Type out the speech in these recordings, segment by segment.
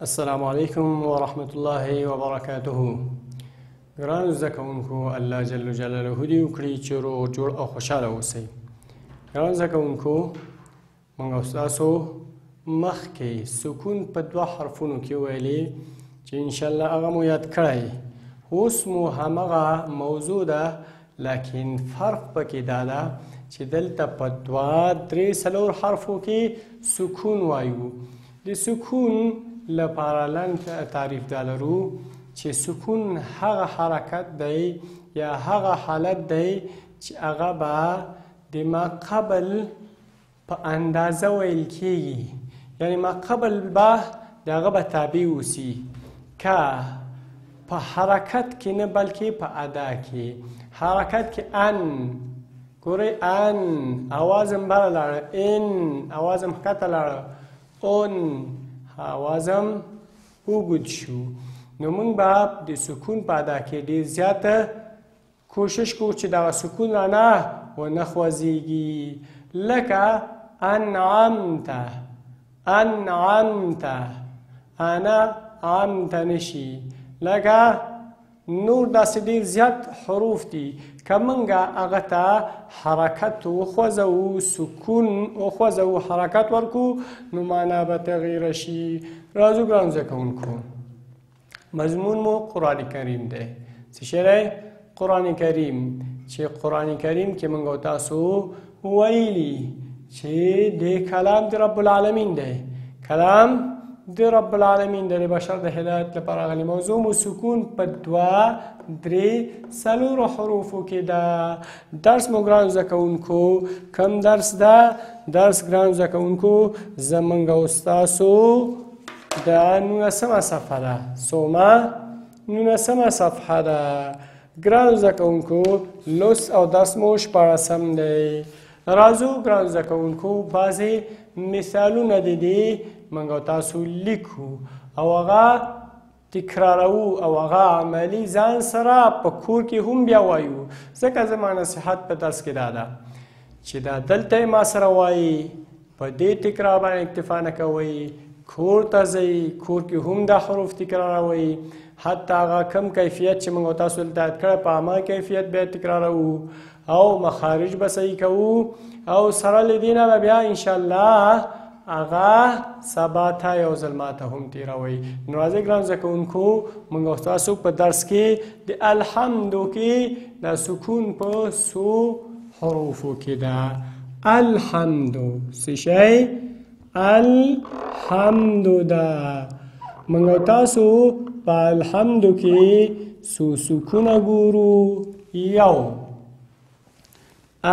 السلام علیکم ورحمت الله وبرکاته ګران زده کوونکو الله جل جلاله دې وکړي چې روغ جوړ او خوشاله اوسئ ګران زده کوونکو مونږ او تاسو مخکې سکون په دوه حرفونو کې ویلې چې ان شاء الله هغه مو یاد کړی اوس مو همغه موضوع ده لکن فرق پکې دا ده چې دلته په دوا درې سلور حرفو کې سکون وایو د سکون لپاره لن تعریف دا لرو چې سکون هغه حرکت دی یا هغه حالت دی چې هغه به د ما قبل په اندازه ویل کېږي یعنی ما قبل به د هغه به تابع اوسي که په حرکت کې نه بلکې په ادا کې حرکت کې ان ګورئ ان اواز هم بره لاړه ان اواز هم ښکته لاړه اون اواز هم اوږد شو نو موږ به د سکون په ادا کې ډېر زیاته کوشش کوو چې دغه سکون انا ونه خوځېږي لکه انعمت انعمت انا عمت نشي لکه نور داسې ډیر زیات حروف دي که موږ هغه ته حرکت وخوځوو سکون وخوځوو حرکت ورکو نو معنا به تغیره شي راځو ګران زده کوونکو مضمون مو قران کریم دی څه شی دی قران کریم چې قران کریم کې موږ تاسو ویلي چې د کلام د رب العالمین دی کلام د رب العالمین د بشر د هدایت لپاره غلي موضوع مو سکون په دوا درې سلور حروفو کې دا درس مو ګران زکونکو کم درس دا درس ګران زکونکو زمنګ استادو دا نولسمه صفحه ده سوما نولسمه صفحه ده ګران زده کوونکو لوست او درس مو شپاړسم دی راځو ګران زده کوونکو بعضې مثالونه د دې موږ تاسو لیکو او هغه تکراروو او هغه عملی ځان سره په کور کې هم بیا وایو ځکه زما نصیحت په درس کې دا ده چې دا دلته ما سره وایي په دې تکرار باندې اکتفا نه کوئ کور ته ځئ کور کې هم دا حروف تکراروئ حتی هغه کم کیفیت چې موږ تاسو دلته یاد کړی په عامه کیفیت بیا تکراروو او مخارج به صحیح کوو او سره له دې نه بیا انشاءالله هغه سبا ته یو ځل ماته هم تیروي نو راځئ ګران زده کوونکو موږ او تاسو په درس کې د الحمدو کې د سکون په څو حروفو کې ده الحمد څه شی الحمد ده موږ تاسو په الحمد کې څو سکونه ګورو یو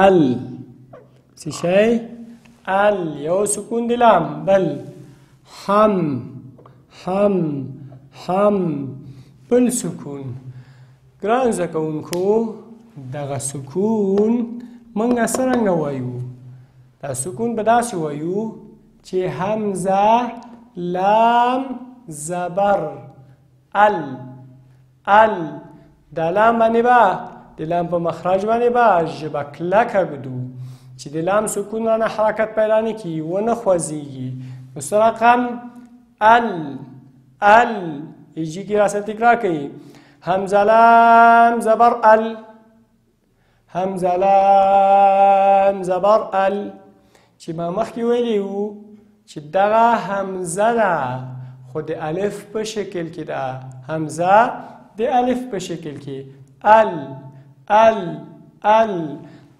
ال څه شی ال یو سکون د لام بل حم حم حم بل سکون ګران زده کوونکو دغه سکون موږ څرنګه وایو دا سکون به داسې وایو چې همزه لام زبر ال ال دا لام باندې با د لام په مخرج باندې با ژبه کلکه ګدو چې د لام سکون رانه حرکت پیدا نه کړي ونه خوځېږي نو رقم ال ال ایجی کی راسر تکرار کئی همزلام زبر ال همزلام زبر ال چې ما مخکې ویلی وو چې دغه همزه ده خو د الف په شکل کې ده همزه د الف په شکل کې ال ال ال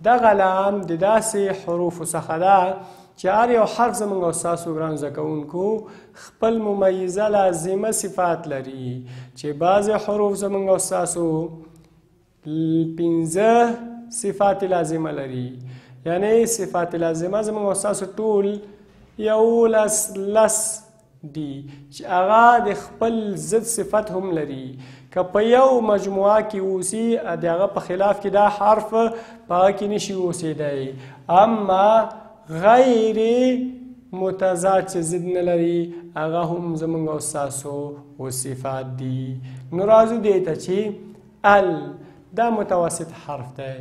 دغه لام د داسې حروف څخه ده چې هر یو حرف زمونږ او ستاسو ګران زده کوونکو خپل ممیزه لازمه صفات لري چې بعضې حروف زمونږ او ستاسو پنځه صفات لازمه لري یعنی صفات لازمه زمونږ او ستاسو ټول یولس لس دي چې هغه د خپل ضد صفت هم لري که په یو مجموعه کې اوسي د هغه په خلاف کې دا حرف په هغه کې نشي اوسېدی اما غیر متضاد چې ضد نه لري هغه هم زمونږ او ستاسو او صفات دي نو راځو دې ته چې ال دا متوسط حرف دی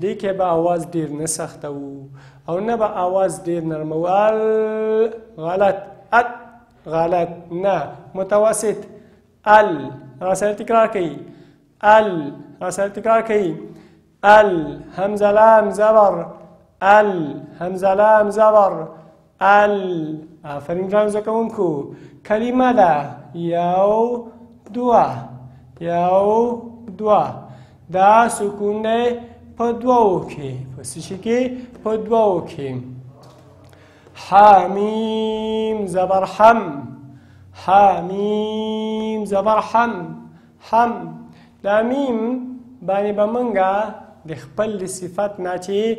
دې کې به اواز ډیر نه سخته وو او نه به اواز ډیر نرم وو ال غلط ات غلط نه متوسط ال را سره تکرار کړئ ال را سره تکرار کړئ ال همزه لام زبر ال همزه لام زبر ال آفرین ګران زده کوونکو کلمه ده یو دوه یو دوه دا سکون دی په دوو کې په څه شي کې په دوو کې حامیم زبر حم حامیم زبر حم حم دا میم باندې به منګه د خپل صفت نه چې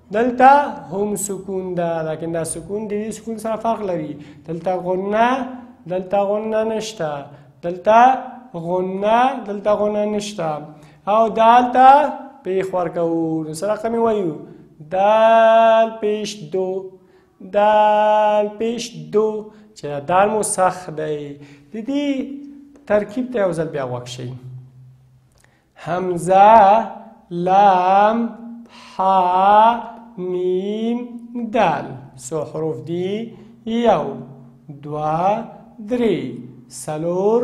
دلته هم سکون ده لکن دا سکون د دې سکون سره فرق لري دلته غنه دلته غنه نشته دلته غنه دلته غنه نشته او دالته پیخ ورکوو نو سره رقم وایو دال پیش دو دال پیش دو چې دال مو سخت دی د دې ترکیب ته یو ځل بیا وښیي همزه لام ح میم دال سو حروف دی یو دوا درې سلور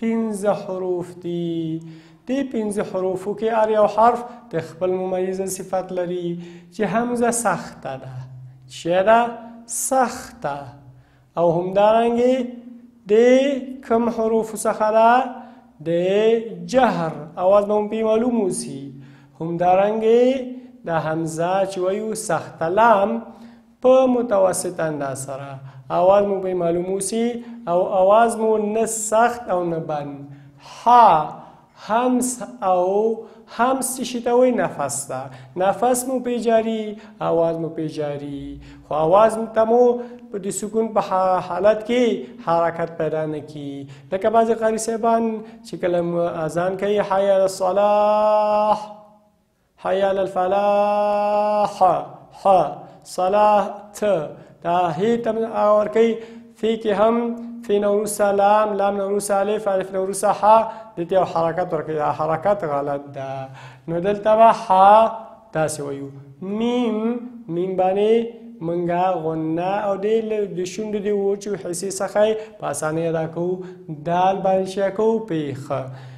پنځه حروف دي دې پنځه حروفو کې هر یو حرف د خپل ممیز صفت لري چې همزه سخته ده چه ده سخته او همدارنګه د کم حروف څخه دا د جهر اواز به هم پی معلوم اوسی همدارنګه د حمزه چې وایو سخت لام په متوسط انداز سره اواز مو به معلوم اوسی او اواز مو نه سخت او نه بند ح همس او همس څه شي ته وایي نفس ته نفس مو پې جاري اواز مو پې جاري خو اواز ته مو په د سکون په حالت کې حرکت پیدا نه کی لکه بعضې قاري صاحبان چې کله اذان کوي حی الصلاح حي على الفلاح ح صلاح ت دا هي تم اور کوي في کې هم في نوروس لام لام نوروس الف الف نوروس ح د دې حرکت ورکړي دا حرکت غلط ده نو دلته به ح داسې وایو میم میم باندې منګه غنه او د د شوندو د وچو حصې څخه په اسانۍ ادا کوو دال باندې شیا کوو پیخه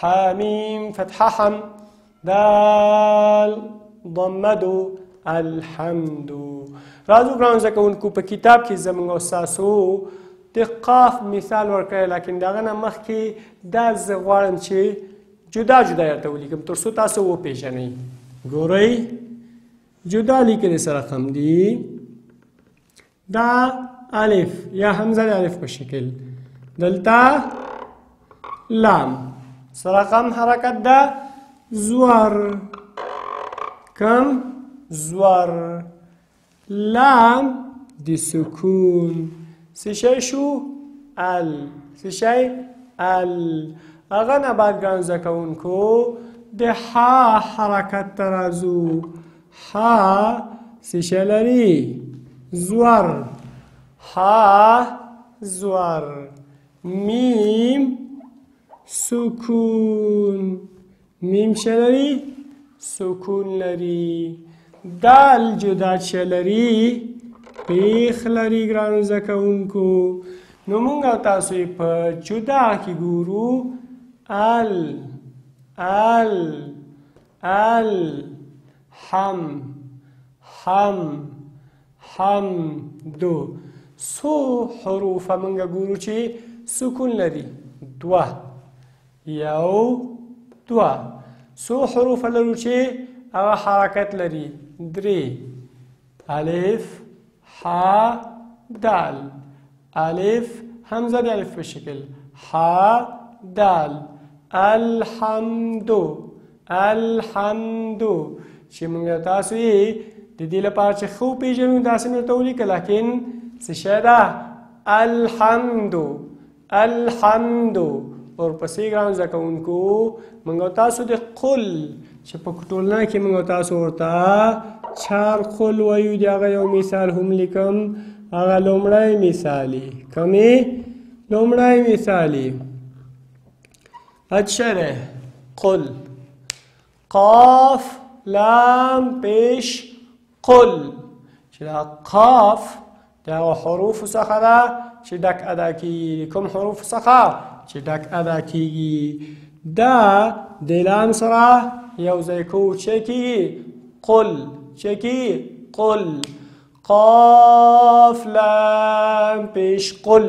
حامیم فتح حم دال ضمد الحمد راځو ګران زده کوونکو په کتاب کې زموږ او ستاسو د قاف مثال ورکړی لکن دغه نه مخکې دا زه غواړم چې جدا جدا درته ولیکم تر څو تاسو وپېژنئ ګورئ جدا لیکنې سره قم دي دا الف یا همزه د الف په شکل دلته لام سرقم حرکت ده زور کم زور لام د سکون سشی شو ال سشی ال هغه نه بعد ګران زکونکو د ح حرکت ترازو ها سشه لري زور ها زور میم سکون میم شلری سکون لري دال جدا شلری پیخ لري ګران زکونکو نو موږ تاسو په جدا کې ګورو ال ال ال حم حم حم دو سو حروف منګه ګورو چې سکون لري دوه یو دوه سو حروف لرو چې هغه حرکت لري درې الف ح دال الف همزه د الف په شکل ح دال الحمد الحمد چې موږ تاسو یې د دې لپاره چې خو پیژنو داسې نو ته ولیکه لکن څه شی ده الحمد الحمد اور پسې ګران زده کوونکو موږ تاسو د قل چې په ټولنه کې موږ تاسو ورته چار قل وایو د هغه یو مثال هم لیکم هغه لومړی مثالي کمې لومړی مثالي اچره قل قاف لام پیش قل چې دا قاف دا حروف څخه ده چې ډک ادا کیږي کوم حروف څخه چې ډک ادا کیږي دا د لام سره یو ځای کو چې کیږي قل چې کیږي قل قاف لام پیش قل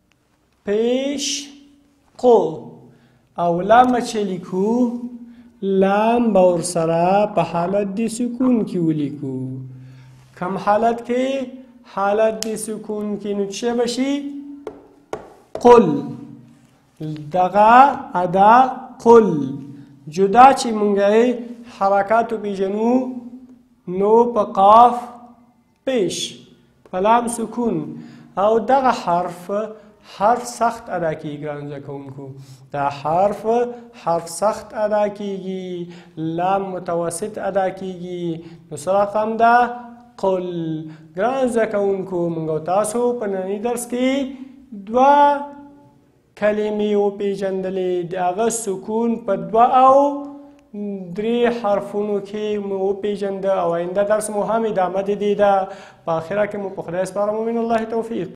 پیش قو او لام چې لیکو لام به ورسره په حالت د سکون کې ولیکو کم حالت کې حالت د سکون کې نو څه بشي قل دغه ادا قل جدا چې مونږه حرکات پیژنو نو په قاف پیش په لام سکون او دغه حرف حرف سخت ادا کیږي ګران زده کوونکو دا حرف حرف سخت ادا کیږي لام متوسط ادا کیږي نو څه رقم ده قل ګران زده کوونکو موږ تاسو په ننني درس کې دوه کلمې وپېژندلې د هغه سکون په دوه او درې حرفونو کې مو وپېژنده او آینده درس مو هم ادامه د دې ده په آخره کې مو په خدای سپارم ومن الله توفیق